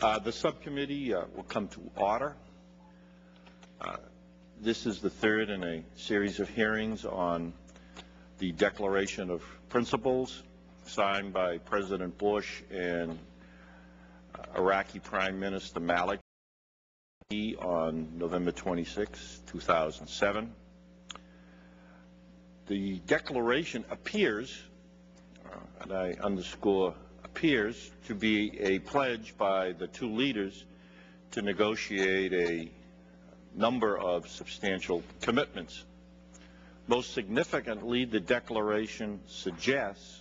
Uh, The subcommittee uh, will come to order. Uh, This is the third in a series of hearings on the Declaration of Principles signed by President Bush and uh, Iraqi Prime Minister Maliki on November 26, 2007. The declaration appears, uh, and I underscore appears, to be a pledge by the two leaders to negotiate a number of substantial commitments. Most significantly, the declaration suggests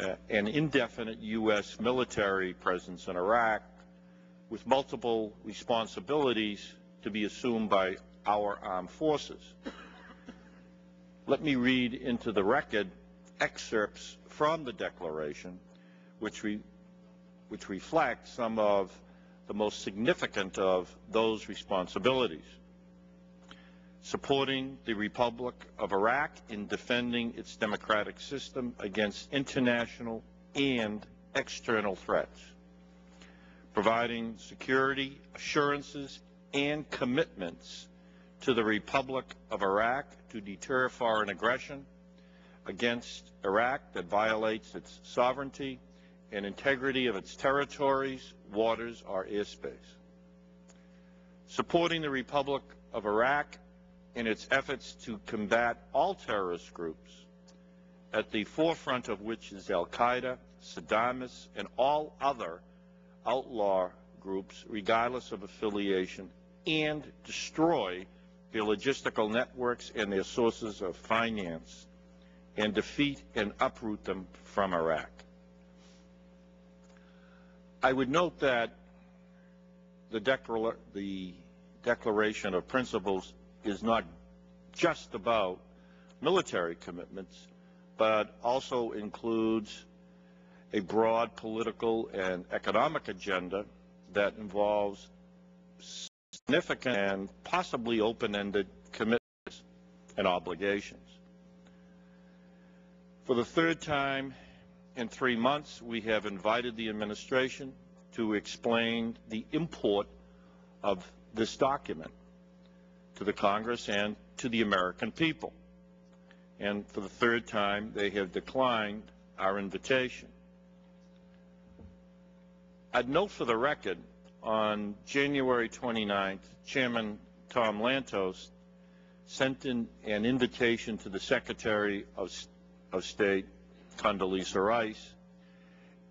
uh, an indefinite U.S. military presence in Iraq with multiple responsibilities to be assumed by our armed forces. Let me read into the record excerpts from the declaration which, re, which reflect some of the most significant of those responsibilities. Supporting the Republic of Iraq in defending its democratic system against international and external threats. Providing security assurances and commitments to the Republic of Iraq to deter foreign aggression against Iraq that violates its sovereignty and integrity of its territories, waters, or airspace. Supporting the Republic of Iraq in its efforts to combat all terrorist groups, at the forefront of which is al-Qaeda, Saddamists, and all other outlaw groups, regardless of affiliation, and destroy their logistical networks and their sources of finance, and defeat and uproot them from Iraq. I would note that the, declara the Declaration of Principles is not just about military commitments, but also includes a broad political and economic agenda that involves significant and possibly open-ended commitments and obligations. For the third time in three months, we have invited the administration to explain the import of this document to the Congress and to the American people. And for the third time, they have declined our invitation. I'd note for the record, on January 29th, Chairman Tom Lantos sent in an invitation to the Secretary of, of State, Condoleezza Rice,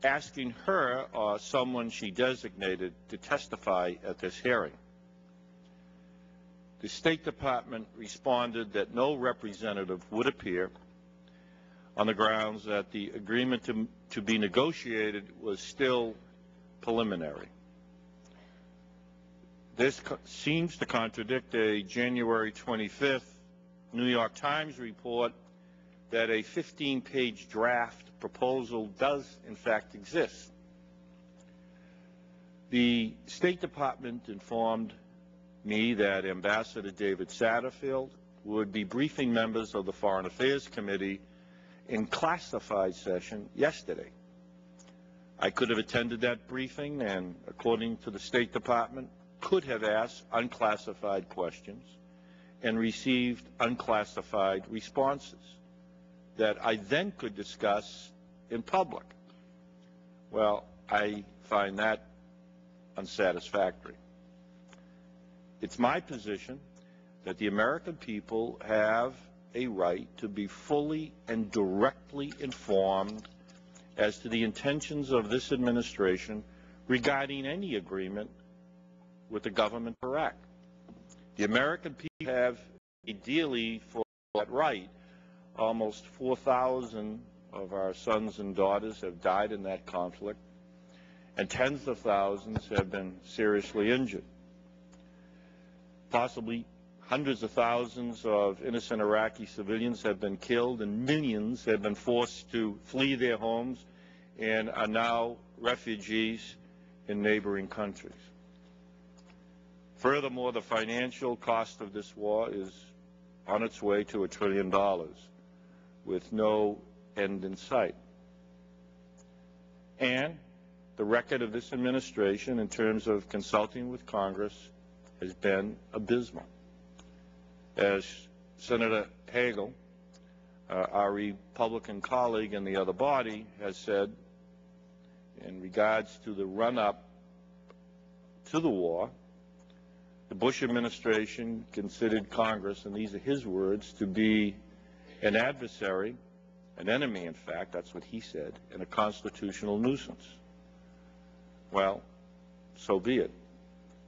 asking her or someone she designated to testify at this hearing. The State Department responded that no representative would appear on the grounds that the agreement to, to be negotiated was still preliminary. This seems to contradict a January 25th New York Times report that a 15-page draft proposal does, in fact, exist. The State Department informed me that Ambassador David Satterfield would be briefing members of the Foreign Affairs Committee in classified session yesterday. I could have attended that briefing and, according to the State Department, could have asked unclassified questions and received unclassified responses that I then could discuss in public. Well, I find that unsatisfactory. It's my position that the American people have a right to be fully and directly informed as to the intentions of this administration regarding any agreement with the government of Iraq. The American people have ideally for that right. Almost 4,000 of our sons and daughters have died in that conflict, and tens of thousands have been seriously injured possibly hundreds of thousands of innocent Iraqi civilians have been killed and millions have been forced to flee their homes and are now refugees in neighboring countries. Furthermore, the financial cost of this war is on its way to a trillion dollars with no end in sight. And the record of this administration in terms of consulting with Congress has been abysmal. As Senator Hagel, uh, our Republican colleague in the other body, has said in regards to the run-up to the war, the Bush administration considered Congress, and these are his words, to be an adversary, an enemy, in fact, that's what he said, and a constitutional nuisance. Well, so be it.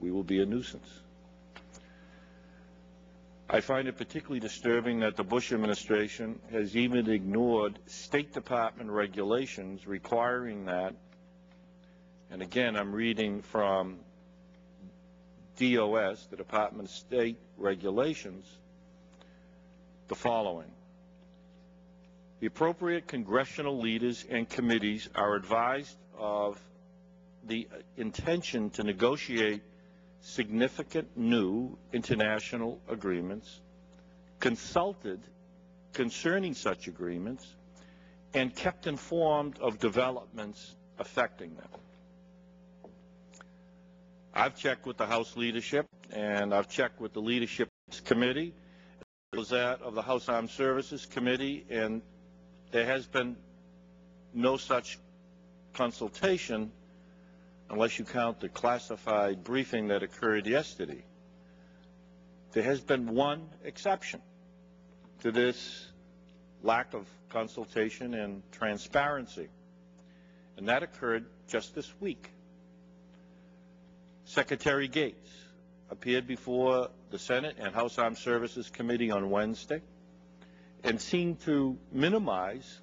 We will be a nuisance. I find it particularly disturbing that the Bush administration has even ignored State Department regulations requiring that, and again, I'm reading from DOS, the Department of State regulations, the following. The appropriate congressional leaders and committees are advised of the intention to negotiate significant new international agreements, consulted concerning such agreements, and kept informed of developments affecting them. I've checked with the House leadership, and I've checked with the leadership committee, as well as that of the House Armed Services Committee, and there has been no such consultation unless you count the classified briefing that occurred yesterday. There has been one exception to this lack of consultation and transparency, and that occurred just this week. Secretary Gates appeared before the Senate and House Armed Services Committee on Wednesday and seemed to minimize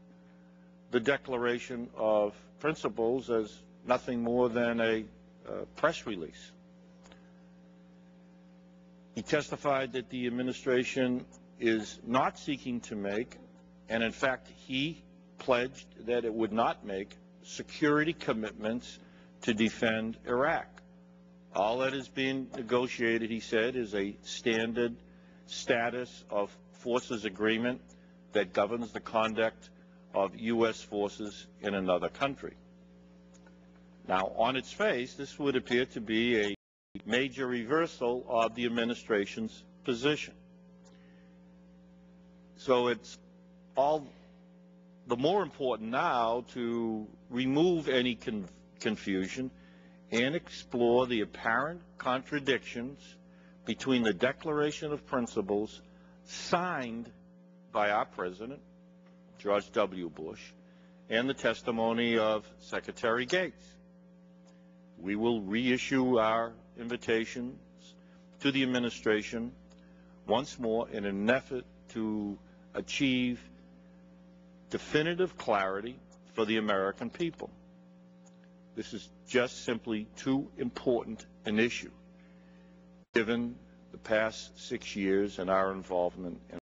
the declaration of principles as nothing more than a uh, press release. He testified that the administration is not seeking to make, and in fact, he pledged that it would not make security commitments to defend Iraq. All that is being negotiated, he said, is a standard status of forces agreement that governs the conduct of U.S. forces in another country. Now, on its face, this would appear to be a major reversal of the administration's position. So it's all the more important now to remove any con confusion and explore the apparent contradictions between the Declaration of Principles signed by our President, George W. Bush, and the testimony of Secretary Gates we will reissue our invitations to the administration once more in an effort to achieve definitive clarity for the American people. This is just simply too important an issue given the past six years and our involvement in